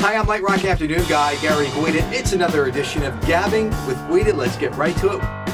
Hi, I'm Lite Rock Afternoon Guy, Gary Guida. It's another edition of Gabbing with Guida. Let's get right to it.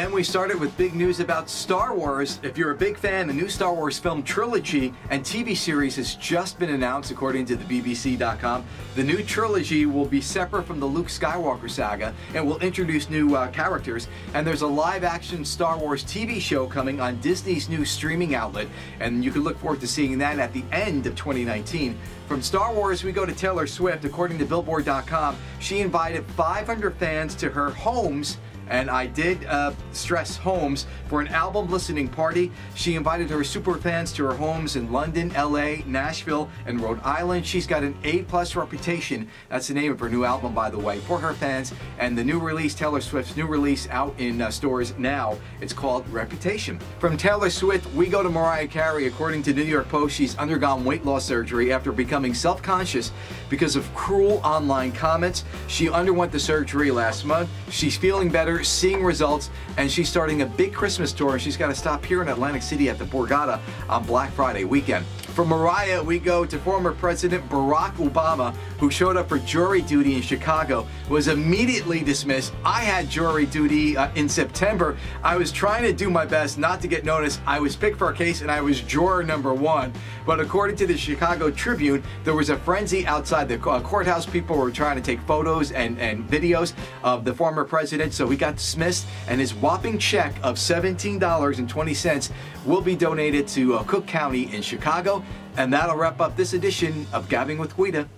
And we started with big news about Star Wars. If you're a big fan, the new Star Wars film trilogy and TV series has just been announced according to the BBC.com. The new trilogy will be separate from the Luke Skywalker saga and will introduce new uh, characters. And there's a live action Star Wars TV show coming on Disney's new streaming outlet. And you can look forward to seeing that at the end of 2019. From Star Wars, we go to Taylor Swift. According to Billboard.com, she invited 500 fans to her homes and I did uh, stress homes for an album listening party. She invited her super fans to her homes in London, LA, Nashville, and Rhode Island. She's got an A plus reputation. That's the name of her new album, by the way, for her fans. And the new release, Taylor Swift's new release, out in uh, stores now. It's called Reputation. From Taylor Swift, we go to Mariah Carey. According to New York Post, she's undergone weight loss surgery after becoming self-conscious because of cruel online comments. She underwent the surgery last month. She's feeling better seeing results, and she's starting a big Christmas tour. She's got to stop here in Atlantic City at the Borgata on Black Friday weekend. From Mariah, we go to former President Barack Obama, who showed up for jury duty in Chicago, was immediately dismissed. I had jury duty uh, in September. I was trying to do my best not to get noticed. I was picked for a case and I was juror number one. But according to the Chicago Tribune, there was a frenzy outside the uh, courthouse. People were trying to take photos and, and videos of the former president, so he got dismissed, and his whopping check of $17.20 will be donated to uh, Cook County in Chicago. And that'll wrap up this edition of Gabbing with Guida.